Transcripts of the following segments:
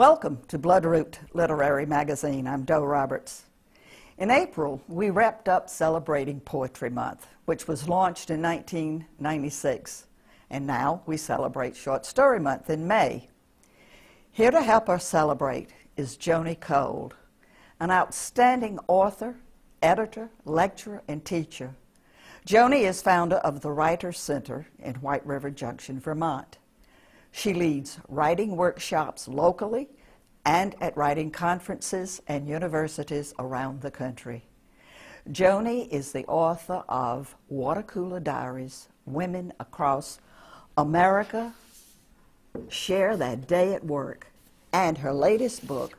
Welcome to Bloodroot Literary Magazine. I'm Doe Roberts. In April, we wrapped up celebrating Poetry Month, which was launched in 1996, and now we celebrate Short Story Month in May. Here to help us celebrate is Joni Cole, an outstanding author, editor, lecturer, and teacher. Joni is founder of the Writers Center in White River Junction, Vermont. She leads writing workshops locally and at writing conferences and universities around the country. Joni is the author of Water Cooler Diaries, Women Across America, Share That Day at Work, and her latest book,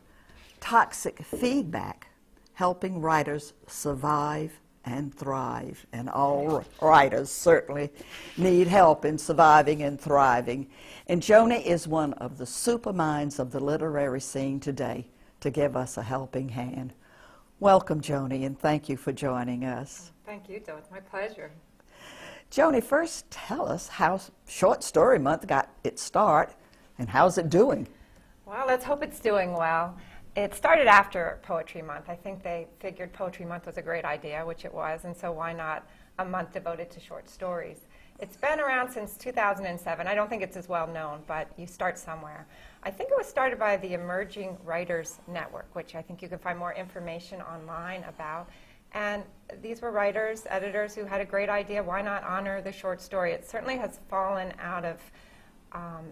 Toxic Feedback, Helping Writers Survive and thrive. And all writers certainly need help in surviving and thriving. And Joni is one of the superminds of the literary scene today to give us a helping hand. Welcome, Joni, and thank you for joining us. Thank you. It's my pleasure. Joni, first tell us how Short Story Month got its start and how's it doing? Well, let's hope it's doing well. It started after Poetry Month. I think they figured Poetry Month was a great idea, which it was, and so why not a month devoted to short stories? It's been around since 2007. I don't think it's as well known, but you start somewhere. I think it was started by the Emerging Writers Network, which I think you can find more information online about. And these were writers, editors who had a great idea. Why not honor the short story? It certainly has fallen out of um,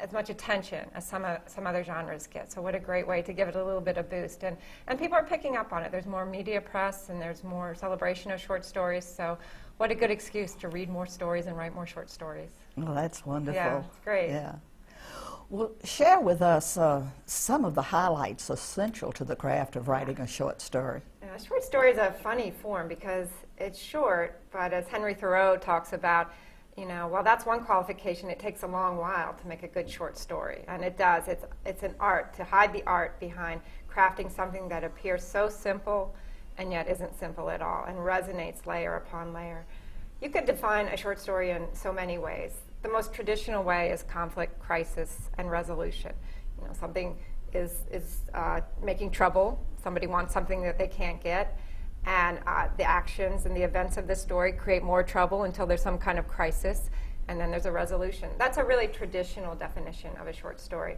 as much attention as some, uh, some other genres get. So what a great way to give it a little bit of boost. And, and people are picking up on it. There's more media press and there's more celebration of short stories. So what a good excuse to read more stories and write more short stories. Well, that's wonderful. Yeah, it's great. Yeah. Well, share with us uh, some of the highlights essential to the craft of writing a short story. Yeah, short story is a funny form because it's short, but as Henry Thoreau talks about, you know, well, that's one qualification. It takes a long while to make a good short story, and it does. It's it's an art to hide the art behind crafting something that appears so simple, and yet isn't simple at all, and resonates layer upon layer. You could define a short story in so many ways. The most traditional way is conflict, crisis, and resolution. You know, something is is uh, making trouble. Somebody wants something that they can't get and uh, the actions and the events of the story create more trouble until there's some kind of crisis, and then there's a resolution. That's a really traditional definition of a short story.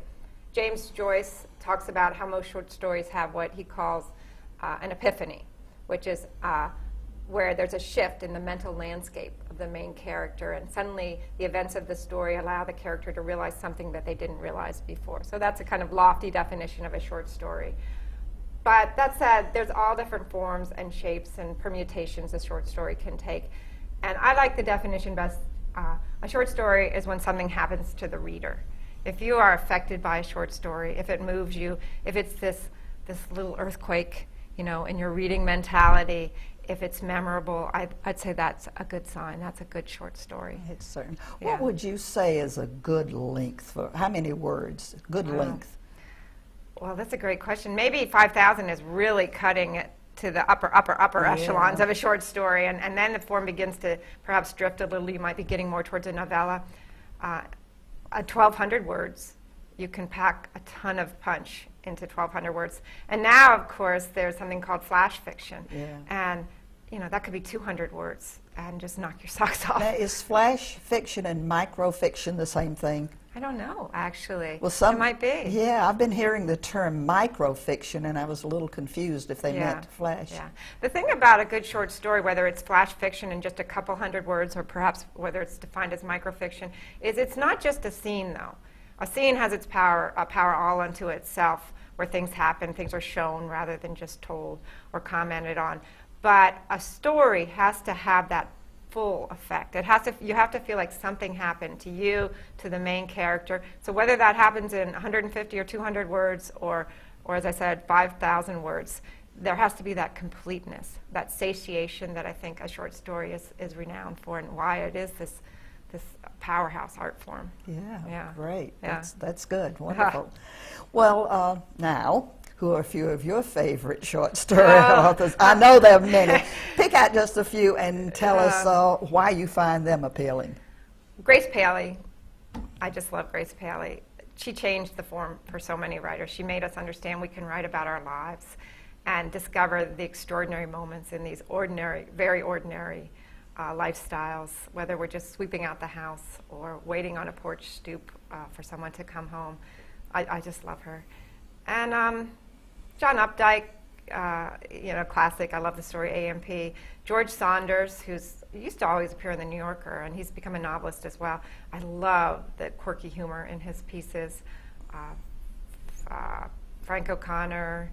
James Joyce talks about how most short stories have what he calls uh, an epiphany, which is uh, where there's a shift in the mental landscape of the main character, and suddenly the events of the story allow the character to realize something that they didn't realize before. So that's a kind of lofty definition of a short story. But that said, there's all different forms and shapes and permutations a short story can take. And I like the definition best. Uh, a short story is when something happens to the reader. If you are affected by a short story, if it moves you, if it's this, this little earthquake, you know, in your reading mentality, if it's memorable, I'd, I'd, say that's a good sign. That's a good short story. It's certain. Yeah. What would you say is a good length for, how many words? Good length. Well, that's a great question. Maybe 5,000 is really cutting it to the upper, upper, upper yeah. echelons of a short story, and, and then the form begins to perhaps drift a little. You might be getting more towards a novella. Uh, at 1,200 words, you can pack a ton of punch into 1,200 words. And now, of course, there's something called flash fiction. Yeah. And, you know, that could be 200 words and just knock your socks off. Now, is flash fiction and microfiction the same thing? I don't know, actually. Well, some it might be. Yeah, I've been hearing the term microfiction, and I was a little confused if they yeah. meant flash. Yeah. The thing about a good short story, whether it's flash fiction in just a couple hundred words, or perhaps whether it's defined as microfiction, is it's not just a scene, though. A scene has its power, a power all unto itself, where things happen, things are shown rather than just told or commented on. But a story has to have that full effect. It has to, you have to feel like something happened to you, to the main character. So whether that happens in 150 or 200 words, or, or as I said, 5,000 words, there has to be that completeness, that satiation that I think a short story is, is renowned for, and why it is this this powerhouse art form. Yeah, yeah. great. Yeah. That's, that's good. Wonderful. well, uh, now who are a few of your favorite short story uh, authors. I know there are many. Pick out just a few and tell uh, us uh, why you find them appealing. Grace Paley. I just love Grace Paley. she changed the form for so many writers. She made us understand we can write about our lives and discover the extraordinary moments in these ordinary, very ordinary uh, lifestyles, whether we're just sweeping out the house or waiting on a porch stoop uh, for someone to come home. I, I just love her. And um, John Updike, uh, you know, classic. I love the story A&P. George Saunders, who's used to always appear in the New Yorker, and he's become a novelist as well. I love the quirky humor in his pieces. Uh, uh, Frank O'Connor,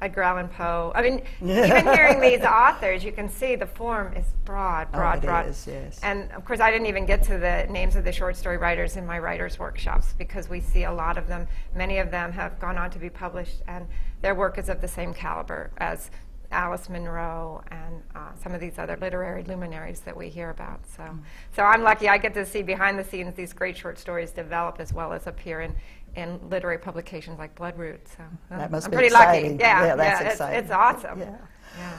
Edgar Allan Poe. I mean, even hearing these authors, you can see the form is broad, broad, oh, it broad. Is, yes. And of course, I didn't even get to the names of the short story writers in my writers' workshops because we see a lot of them. Many of them have gone on to be published, and their work is of the same caliber as Alice Munro and uh, some of these other literary luminaries that we hear about. So, mm. so I'm lucky I get to see behind the scenes these great short stories develop as well as appear in in literary publications like Bloodroot. So that must I'm be pretty exciting. lucky. Yeah, yeah, that's yeah, exciting. It's, it's awesome. Yeah. yeah.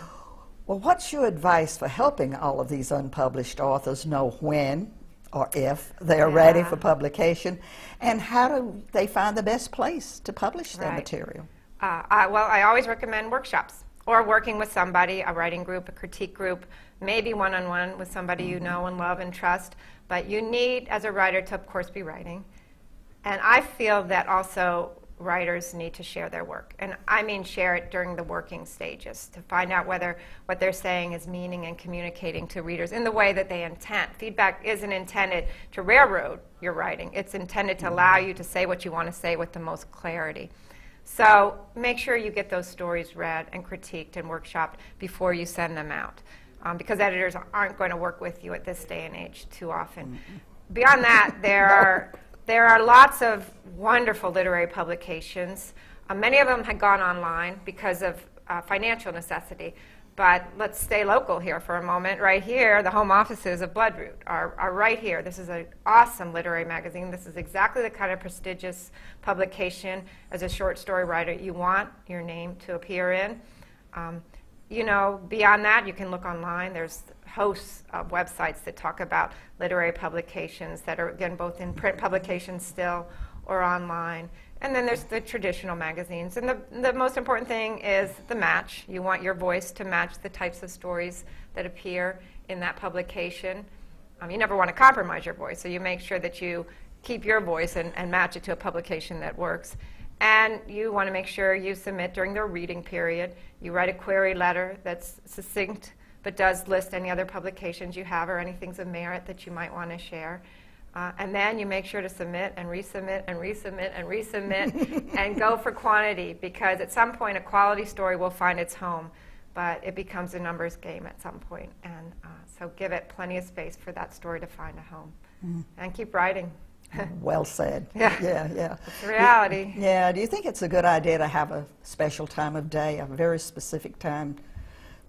Well, what's your advice for helping all of these unpublished authors know when or if they are Yeah. ready for publication, and how do they find the best place to publish their Right. material? Uh, I, well, I always recommend workshops or working with somebody, a writing group, a critique group, maybe one on one with somebody you know and love and trust. But you need, as a writer, to of course be writing. And I feel that also writers need to share their work. And I mean share it during the working stages to find out whether what they're saying is meaning and communicating to readers in the way that they intend. Feedback isn't intended to railroad your writing, it's intended to allow you to say what you want to say with the most clarity. So make sure you get those stories read and critiqued and workshopped before you send them out. Um, because editors aren't going to work with you at this day and age too often. Beyond that, there are there are lots of wonderful literary publications. Uh, many of them had gone online because of uh, financial necessity. But let's stay local here for a moment. Right here, the home offices of Bloodroot are, are right here. This is an awesome literary magazine. This is exactly the kind of prestigious publication as a short story writer you want your name to appear in. Um, you know, beyond that, you can look online. There's hosts of websites that talk about literary publications that are, again, both in print publications still or online. And then there's the traditional magazines. And the, the most important thing is the match. You want your voice to match the types of stories that appear in that publication. Um, you never want to compromise your voice, so you make sure that you keep your voice and, and match it to a publication that works. And you want to make sure you submit during the reading period. You write a query letter that's succinct but does list any other publications you have or any things of merit that you might want to share. Uh, and then you make sure to submit and resubmit and resubmit and resubmit and go for quantity because at some point a quality story will find its home, but it becomes a numbers game at some point. And uh, so give it plenty of space for that story to find a home. And keep writing. Well said. Yeah. yeah, yeah. It's reality. Yeah. Do you think it's a good idea to have a special time of day, a very specific time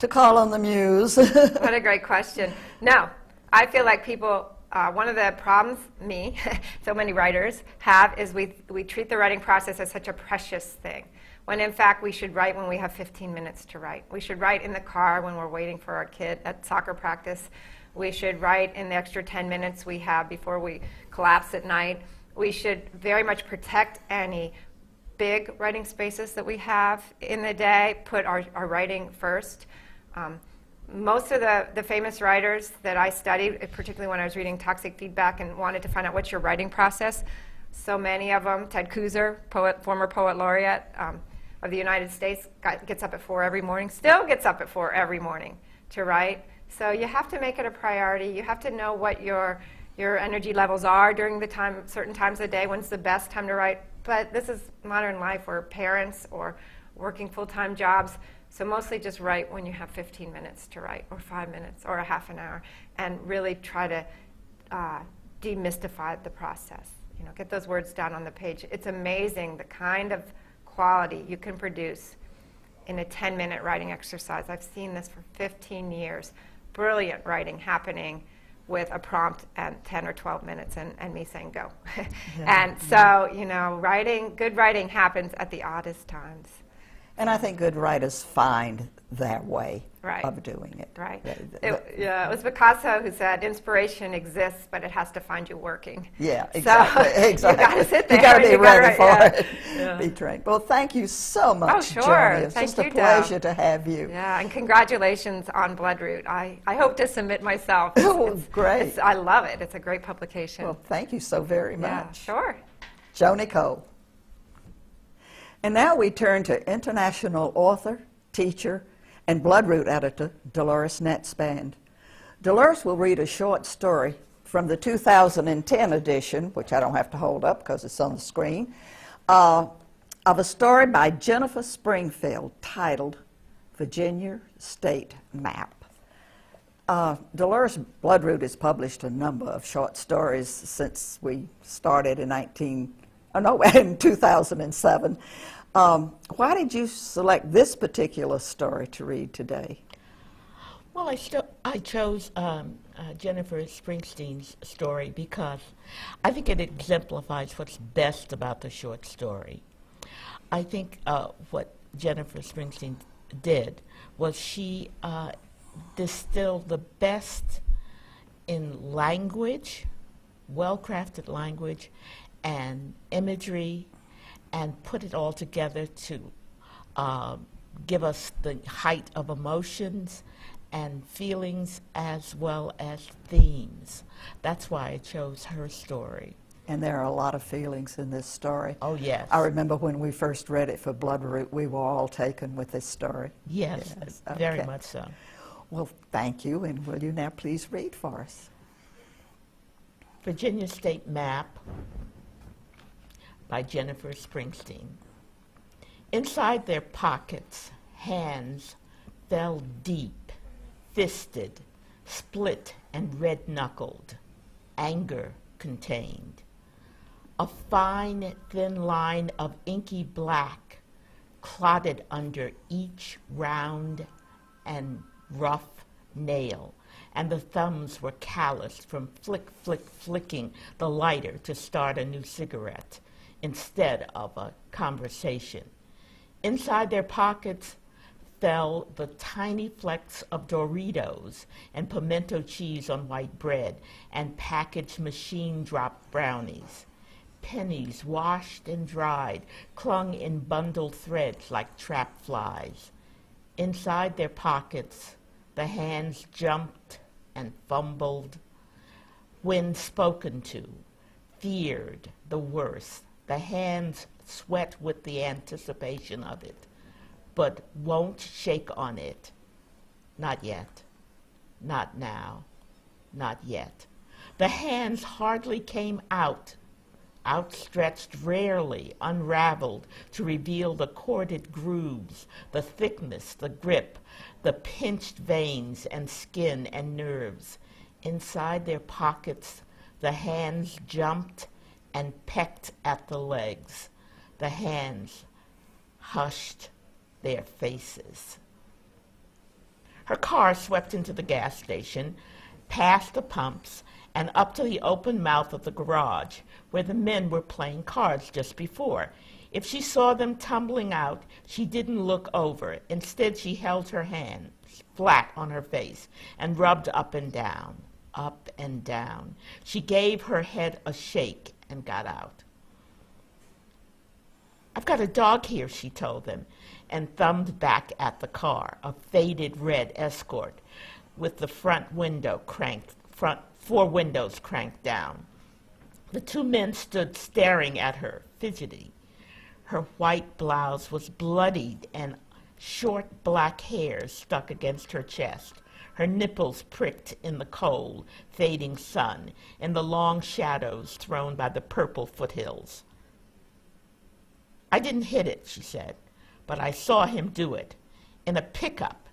to call on the muse? what a great question. No, I feel like people, uh, one of the problems me, so many writers, have is we, we treat the writing process as such a precious thing. When in fact we should write when we have 15 minutes to write. We should write in the car when we're waiting for our kid at soccer practice. We should write in the extra 10 minutes we have before we collapse at night. We should very much protect any big writing spaces that we have in the day, put our, our writing first. Um, most of the, the famous writers that I studied, particularly when I was reading Toxic Feedback and wanted to find out what's your writing process, so many of them, Ted Kooser, poet, former poet laureate um, of the United States, got, gets up at four every morning, still gets up at four every morning to write. So you have to make it a priority. You have to know what your, your energy levels are during the time, certain times of the day, when's the best time to write. But this is modern life where parents or working full-time jobs. So mostly just write when you have 15 minutes to write, or five minutes, or a half an hour, and really try to uh, demystify the process. You know, get those words down on the page. It's amazing the kind of quality you can produce in a 10-minute writing exercise. I've seen this for 15 years. Brilliant writing happening with a prompt and 10 or 12 minutes and, and me saying go. and so, you know, writing, good writing happens at the oddest times. And I think good writers find their way Right. of doing it. Right. It, yeah, it was Picasso who said, "Inspiration exists, but it has to find you working." Yeah, So, exactly. exactly. You got to sit there. You got to be ready for yeah. it. Yeah. Be trained. Well, thank you so oh, much, sure. Joni. It's Thank just a pleasure to have you. Yeah, and congratulations on Bloodroot. I, I hope to submit myself. Oh, great. it's- I love it. It's a great publication. Well, thank you so very much. yeah, sure. Joni Cole. And now we turn to international author, teacher, and Bloodroot editor Dolores Netzband. Dolores will read a short story from the 2010 edition, which I don't have to hold up because it's on the screen, uh, of a story by Jennifer Springfield titled Virginia State Map. Uh, Dolores Bloodroot has published a number of short stories since we started in 19, oh no, in 2007. Um, why did you select this particular story to read today? Well, I, I chose um, uh, Jennifer Springsteen's story because I think it exemplifies what's best about the short story. I think uh, what Jennifer Springsteen did was she uh, distilled the best in language, well crafted language, and imagery, and put it all together to um, give us the height of emotions and feelings as well as themes. That's why I chose her story. And there are a lot of feelings in this story. Oh, yes. I remember when we first read it for Bloodroot, we were all taken with this story. Yes, Yes, very much so. Well, thank you, and will you now please read for us? Virginia State Map by Jennifer Springsteen. Inside their pockets, hands fell deep, fisted, split, and red knuckled, anger contained. A fine, thin line of inky black clotted under each round and rough nail, and the thumbs were calloused from flick, flick, flicking the lighter to start a new cigarette instead of a conversation. Inside their pockets fell the tiny flecks of Doritos and pimento cheese on white bread and packaged machine dropped brownies. Pennies washed and dried clung in bundled threads like trap flies. Inside their pockets, the hands jumped and fumbled. When spoken to, feared the worst. The hands sweat with the anticipation of it, but won't shake on it. Not yet. Not now. Not yet. The hands hardly came out, outstretched rarely, unraveled to reveal the corded grooves, the thickness, the grip, the pinched veins and skin and nerves. Inside their pockets, the hands jumped and pecked at the legs. The hands hushed their faces. Her car swept into the gas station, past the pumps, and up to the open mouth of the garage, where the men were playing cards just before. If she saw them tumbling out, she didn't look over. Instead, she held her hands flat on her face and rubbed up and down, up and down. She gave her head a shake and got out. I've got a dog here, she told them, and thumbed back at the car, a faded red escort, with the front window cranked, front four windows cranked down. The two men stood staring at her, fidgety. Her white blouse was bloodied and short black hair stuck against her chest. Her nipples pricked in the cold, fading sun, in the long shadows thrown by the purple foothills. I didn't hit it, she said, but I saw him do it. In a pickup,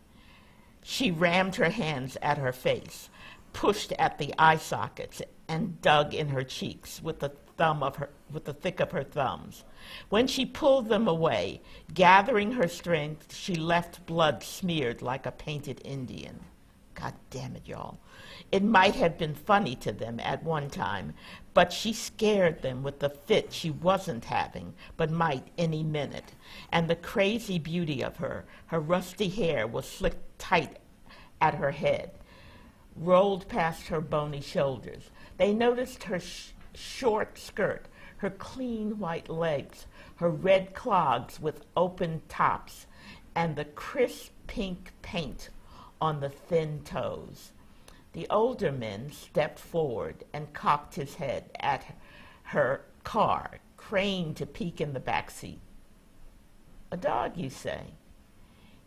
she rammed her hands at her face, pushed at the eye sockets, and dug in her cheeks with the thumb of her with the thick of her thumbs. When she pulled them away, gathering her strength, she left blood smeared like a painted Indian. God damn it, y'all. It might have been funny to them at one time, but she scared them with the fit she wasn't having, but might any minute. And the crazy beauty of her, her rusty hair was slicked tight at her head, rolled past her bony shoulders. They noticed her sh- short skirt, her clean white legs, her red clogs with open tops, and the crisp pink paint on the thin toes. The older man stepped forward and cocked his head at her car, craned to peek in the back seat. A dog, you say?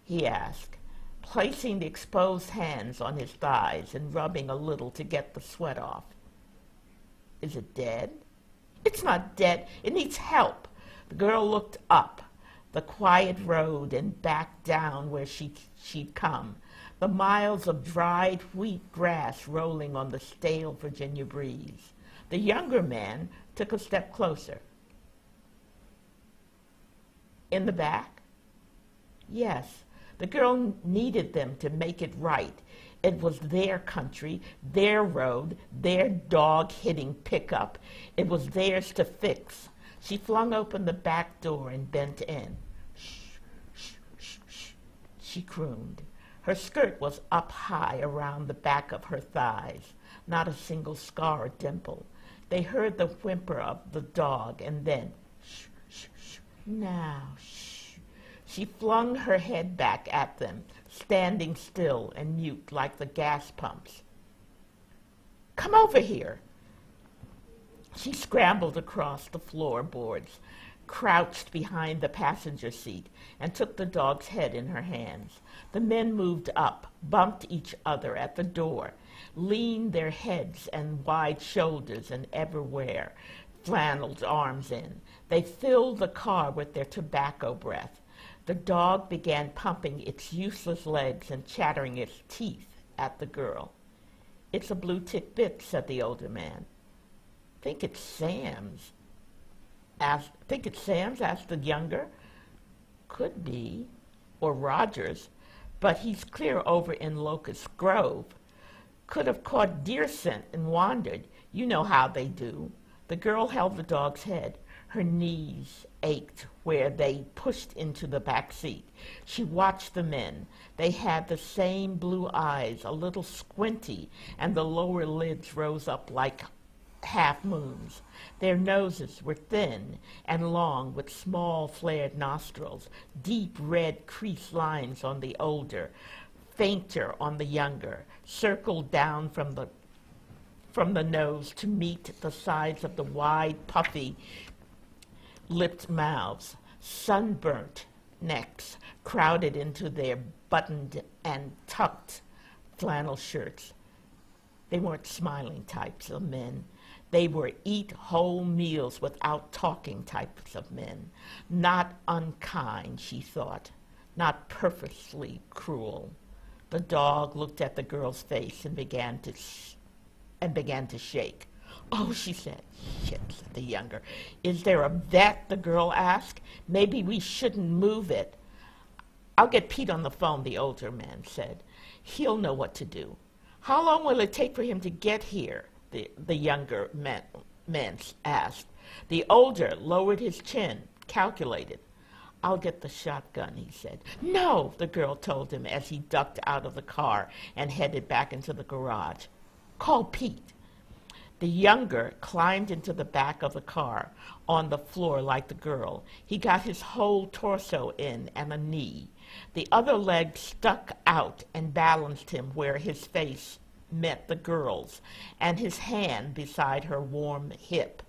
He asked, placing the exposed hands on his thighs and rubbing a little to get the sweat off. Is it dead? It's not dead. It needs help. The girl looked up the quiet road and back down where she, she'd come, the miles of dried wheat grass rolling on the stale Virginia breeze. The younger man took a step closer. In the back? Yes. The girl needed them to make it right. It was their country, their road, their dog hitting pickup. It was theirs to fix. She flung open the back door and bent in. Shh, shh, shh, shh, she crooned. Her skirt was up high around the back of her thighs, not a single scar or dimple. They heard the whimper of the dog, and then, shh, shh, shh, now, shh. She flung her head back at them, standing still and mute like the gas pumps. Come over here, she scrambled across the floorboards, crouched behind the passenger seat, and took the dog's head in her hands. The men moved up, bumped each other at the door, leaned their heads and wide shoulders and everywhere flanneled arms in. They filled the car with their tobacco breath. The dog began pumping its useless legs and chattering its teeth at the girl. It's a blue tick bit, said the older man think it's Sam's. Asked, think it's Sam's? Asked the younger. Could be, or Rogers, but he's clear over in Locust Grove. Could have caught deer scent and wandered. You know how they do. The girl held the dog's head. Her knees ached where they pushed into the back seat. She watched the men. They had the same blue eyes, a little squinty, and the lower lids rose up like half moons. Their noses were thin and long with small flared nostrils, deep red crease lines on the older, fainter on the younger, circled down from the from the nose to meet the sides of the wide, puffy lipped mouths, sunburnt necks crowded into their buttoned and tucked flannel shirts. They weren't smiling types of men. They were eat whole meals without talking types of men. Not unkind, she thought, not purposely cruel. The dog looked at the girl's face and began to and began to shake. Oh, she said. Shit, said the younger. Is there a vet? The girl asked. Maybe we shouldn't move it. I'll get Pete on the phone, the older man said. He'll know what to do. How long will it take for him to get here? The, the younger man asked. The older lowered his chin, calculated. I'll get the shotgun, he said. No, the girl told him as he ducked out of the car and headed back into the garage. Call Pete. The younger climbed into the back of the car on the floor like the girl. He got his whole torso in and a knee. The other leg stuck out and balanced him where his face met the girl's and his hand beside her warm hip.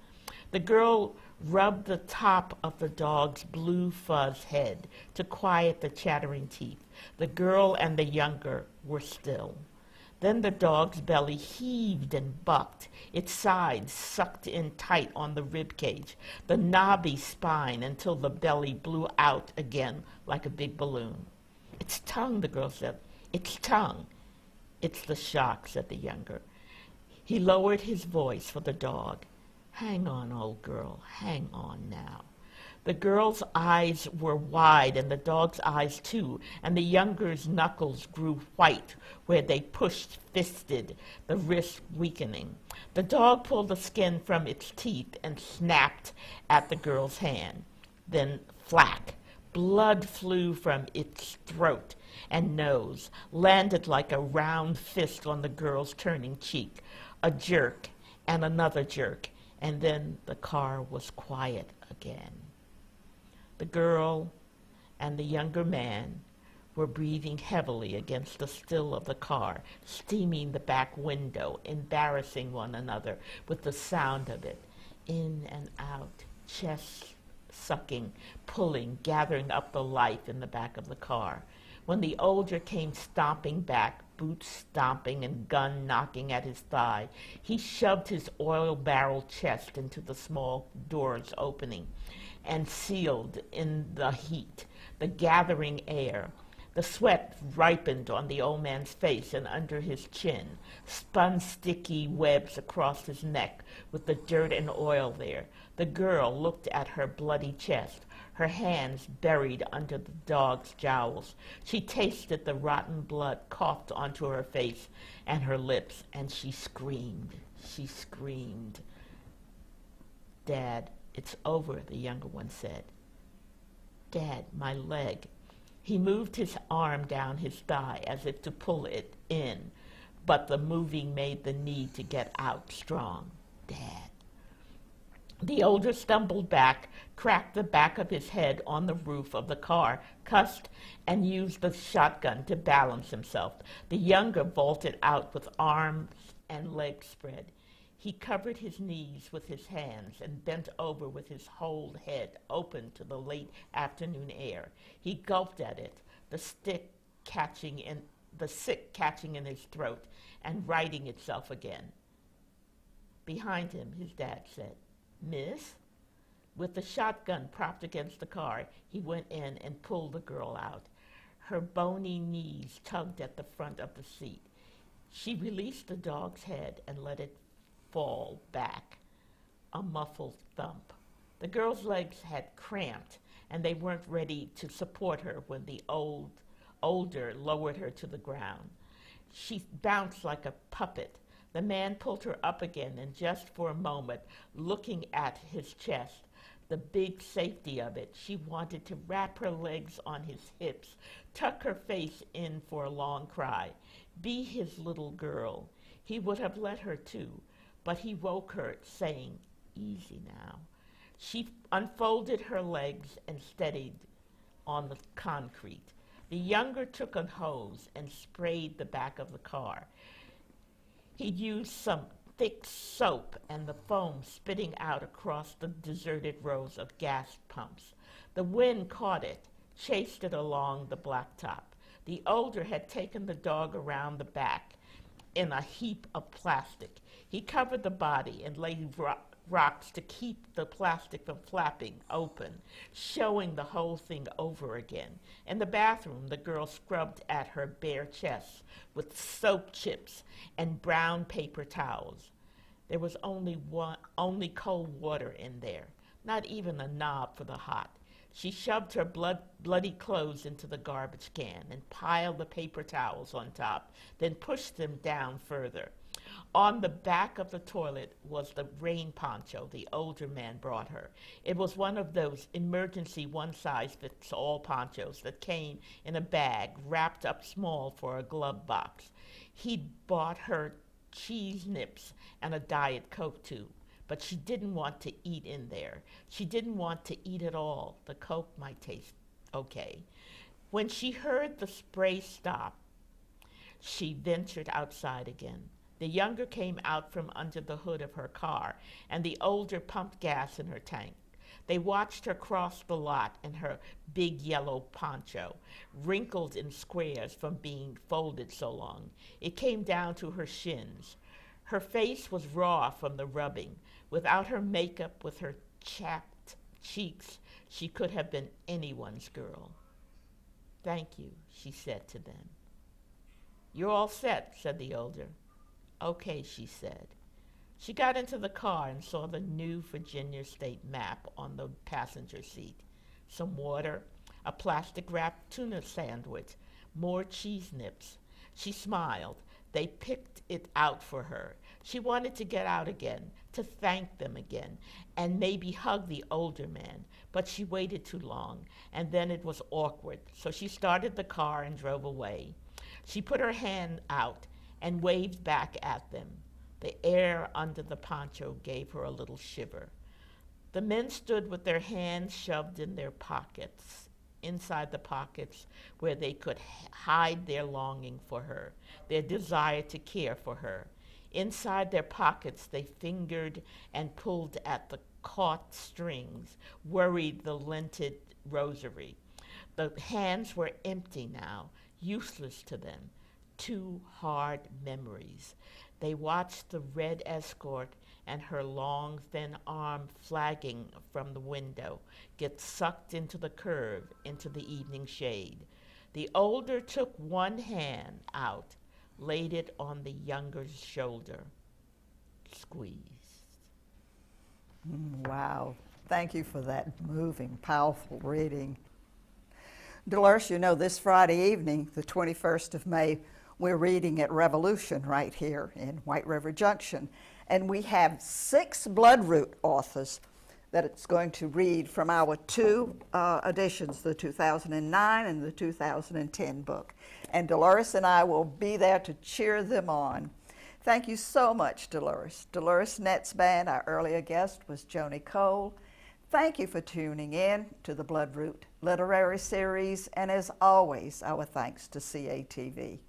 The girl rubbed the top of the dog's blue fuzz head to quiet the chattering teeth. The girl and the younger were still. Then the dog's belly heaved and bucked, its sides sucked in tight on the rib cage, the knobby spine until the belly blew out again like a big balloon. Its tongue, the girl said, its tongue. It's the shock, said the younger. He lowered his voice for the dog. Hang on, old girl, hang on now. The girl's eyes were wide, and the dog's eyes too, and the younger's knuckles grew white where they pushed fisted, the wrist weakening. The dog pulled the skin from its teeth and snapped at the girl's hand. Then, flack, blood flew from its throat and nose landed like a round fist on the girl's turning cheek. A jerk and another jerk, and then the car was quiet again. The girl and the younger man were breathing heavily against the still of the car, steaming the back window, embarrassing one another with the sound of it. In and out, chest sucking, pulling, gathering up the life in the back of the car. When the older came stomping back, boots stomping and gun knocking at his thigh, he shoved his oil barrel chest into the small door's opening and sealed in the heat, the gathering air. The sweat ripened on the old man's face and under his chin, spun sticky webs across his neck with the dirt and oil there. The girl looked at her bloody chest, her hands buried under the dog's jowls. She tasted the rotten blood coughed onto her face and her lips, and she screamed. She screamed. Dad, it's over, the younger one said. Dad, my leg. He moved his arm down his thigh as if to pull it in, but the moving made the need to get out strong. Dad. The older stumbled back, cracked the back of his head on the roof of the car, cussed, and used the shotgun to balance himself. The younger vaulted out with arms and legs spread. He covered his knees with his hands and bent over with his whole head open to the late afternoon air. He gulped at it, the stick catching in the sick catching in his throat and righting itself again. Behind him, his dad said, Miss? With the shotgun propped against the car, he went in and pulled the girl out. Her bony knees tugged at the front of the seat. She released the dog's head and let it fall back, a muffled thump. The girl's legs had cramped, and they weren't ready to support her when the old, older lowered her to the ground. She bounced like a puppet. The man pulled her up again, and just for a moment, looking at his chest, the big safety of it, she wanted to wrap her legs on his hips, tuck her face in for a long cry, be his little girl. He would have let her too, but he woke her, saying, Easy now. She unfolded her legs and steadied on the concrete. The younger took a hose and sprayed the back of the car. He used some thick soap and the foam spitting out across the deserted rows of gas pumps. The wind caught it, chased it along the blacktop. The older had taken the dog around the back in a heap of plastic. He covered the body and ro- rocks to keep the plastic from flapping open, showing the whole thing over again. In the bathroom, the girl scrubbed at her bare chest with soap chips and brown paper towels. There was only one, only cold water in there, not even a knob for the hot. She shoved her blood, bloody clothes into the garbage can and piled the paper towels on top, then pushed them down further. On the back of the toilet was the rain poncho the older man brought her. It was one of those emergency one size fits all ponchos that came in a bag wrapped up small for a glove box. He'd bought her cheese nips and a Diet Coke too, but she didn't want to eat in there. She didn't want to eat at all. The Coke might taste okay. When she heard the spray stop, she ventured outside again. The younger came out from under the hood of her car, and the older pumped gas in her tank. They watched her cross the lot in her big yellow poncho, wrinkled in squares from being folded so long. It came down to her shins. Her face was raw from the rubbing. Without her makeup, with her chapped cheeks, she could have been anyone's girl. Thank you, she said to them. You're all set, said the older. Okay, she said. She got into the car and saw the new Virginia state map on the passenger seat. Some water, a plastic wrapped tuna sandwich, more cheese nips. She smiled. They picked it out for her. She wanted to get out again, to thank them again, and maybe hug the older man, but she waited too long, and then it was awkward, so she started the car and drove away. She put her hand out and waved back at them. The air under the poncho gave her a little shiver. The men stood with their hands shoved in their pockets, inside the pockets where they could hide their longing for her, their desire to care for her. Inside their pockets, they fingered and pulled at the caught strings, worried the linted rosary. The hands were empty now, useless to them, two hard memories. They watched the red escort and her long, thin arm flagging from the window get sucked into the curve, into the evening shade. The older took one hand out, laid it on the younger's shoulder, squeezed. Mm, Wow. Thank you for that moving, powerful reading. Dolores, you know, this Friday evening, the 21st of May, we're reading at Revolution right here in White River Junction. And we have six Bloodroot authors that it's going to read from our two uh, editions, the 2009 and the 2010 book. And Dolores and I will be there to cheer them on. Thank you so much, Dolores. Dolores Netzband, our earlier guest, was Joni Cole. Thank you for tuning in to the Bloodroot Literary Series, and as always, our thanks to CATV.